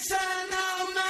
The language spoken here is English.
It's an old man.